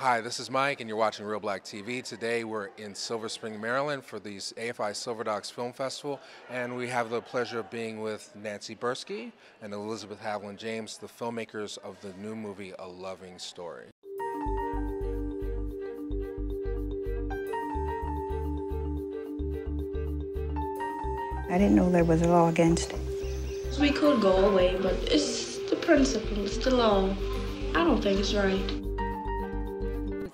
Hi, this is Mike, and you're watching Reelblack TV. Today we're in Silver Spring, Maryland for the AFI Silver Docs Film Festival, and we have the pleasure of being with Nancy Buirski and Elisabeth Haviland James, the filmmakers of the new movie A Loving Story. I didn't know there was a law against it. We could go away, but it's the principle, it's the law. I don't think it's right.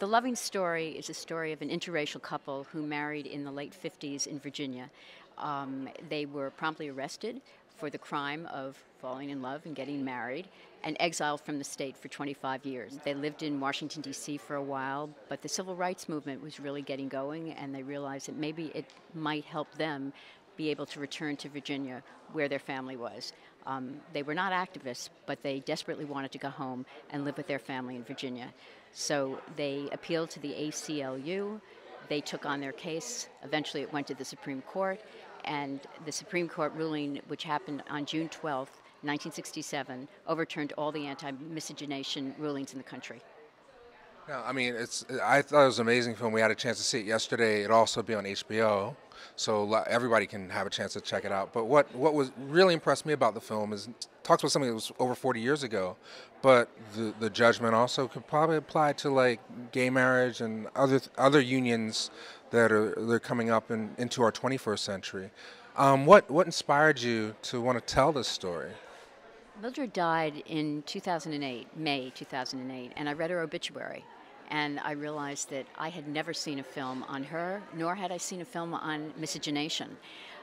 The Loving Story is a story of an interracial couple who married in the late 50s in Virginia. Um, they were promptly arrested for the crime of falling in love and getting married and exiled from the state for 25 years. They lived in Washington, D.C. for a while, but the civil rights movement was really getting going, and they realized that maybe it might help them be able to return to Virginia where their family was. Um, they were not activists, but they desperately wanted to go home and live with their family in Virginia. So they appealed to the ACLU. They took on their case. Eventually, it went to the Supreme Court, and the Supreme Court ruling, which happened on June 12, 1967, overturned all the anti miscegenation rulings in the country. Yeah, I mean, it's. I thought it was an amazing film. We had a chance to see it yesterday. It'll also be on HBO, so everybody can have a chance to check it out. But what what was really impressed me about the film is talks about something that was over 40 years ago, but the the judgment also could probably apply to like gay marriage and other other unions that are they're coming up in, into our 21st century. Um, what what inspired you to want to tell this story? Mildred died in 2008, May 2008, and I read her obituary and I realized that I had never seen a film on her, nor had I seen a film on miscegenation,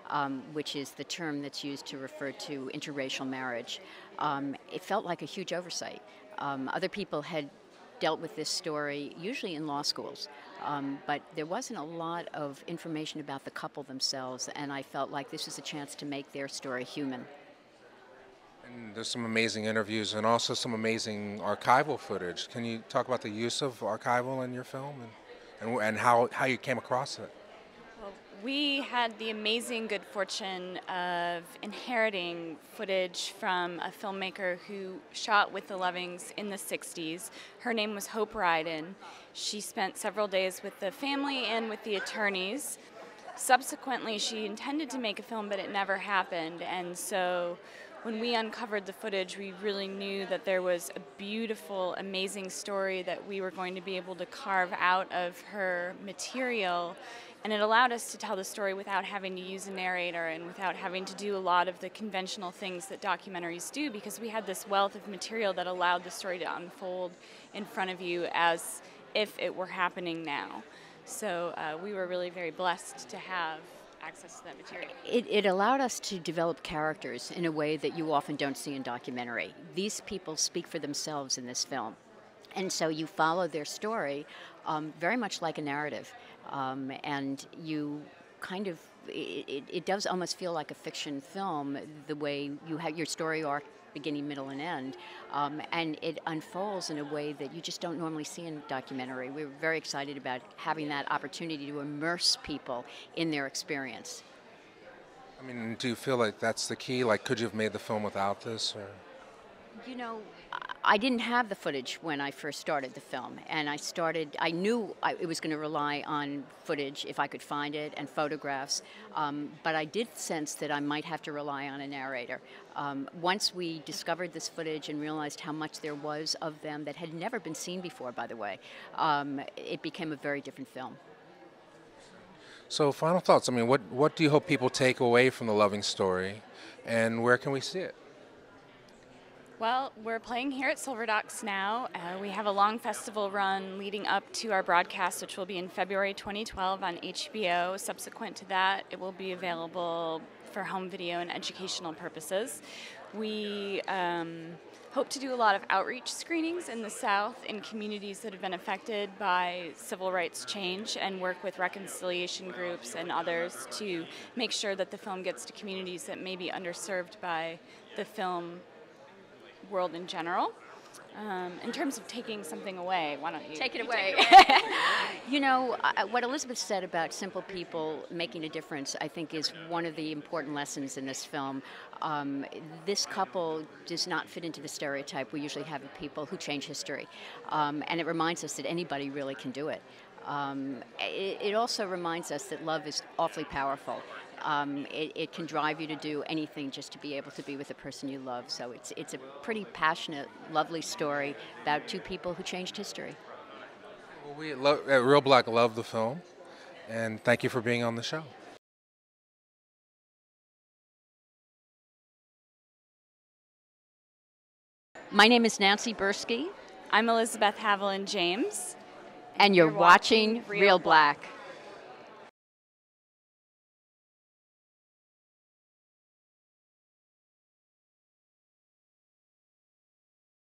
um, which is the term that's used to refer to interracial marriage. Um, it felt like a huge oversight. Um, other people had dealt with this story, usually in law schools, um, but there wasn't a lot of information about the couple themselves, and I felt like this was a chance to make their story human. There's some amazing interviews and also some amazing archival footage. Can you talk about the use of archival in your film and, and, and how, how you came across it? Well, we had the amazing good fortune of inheriting footage from a filmmaker who shot with the Lovings in the 60s. Her name was Hope Ryden. She spent several days with the family and with the attorneys. Subsequently, she intended to make a film, but it never happened, and so when we uncovered the footage, we really knew that there was a beautiful, amazing story that we were going to be able to carve out of her material. And it allowed us to tell the story without having to use a narrator and without having to do a lot of the conventional things that documentaries do because we had this wealth of material that allowed the story to unfold in front of you as if it were happening now. So uh, we were really very blessed to have access to that material? It, it allowed us to develop characters in a way that you often don't see in documentary. These people speak for themselves in this film. And so you follow their story um, very much like a narrative. Um, and you kind of, it, it, does almost feel like a fiction film the way you have your story arc beginning, middle, and end. Um, and it unfolds in a way that you just don't normally see in documentary. We are very excited about having that opportunity to immerse people in their experience. I mean, do you feel like that's the key? Like, could you have made the film without this? Or? You know, I didn't have the footage when I first started the film, and I started. I knew I, it was going to rely on footage if I could find it and photographs, um, but I did sense that I might have to rely on a narrator. Um, once we discovered this footage and realized how much there was of them that had never been seen before, by the way, um, it became a very different film. So, final thoughts. I mean, what what do you hope people take away from the loving story, and where can we see it? Well, we're playing here at Silver Docs now. Uh, we have a long festival run leading up to our broadcast, which will be in February 2012 on HBO. Subsequent to that, it will be available for home video and educational purposes. We um, hope to do a lot of outreach screenings in the South in communities that have been affected by civil rights change and work with reconciliation groups and others to make sure that the film gets to communities that may be underserved by the film world in general. Um, in terms of taking something away, why don't you Take it you away. you know, uh, what Elisabeth said about simple people making a difference, I think, is one of the important lessons in this film. Um, this couple does not fit into the stereotype we usually have of people who change history. Um, and it reminds us that anybody really can do it. Um, it, it also reminds us that love is awfully powerful. Um, it, it, can drive you to do anything just to be able to be with the person you love. So it's, it's a pretty passionate, lovely story about two people who changed history. Well, we lo- at Reelblack love the film, and thank you for being on the show. My name is Nancy Buirski. I'm Elisabeth Haviland James. And you're, you're watching, watching, Real, Real Black. Black.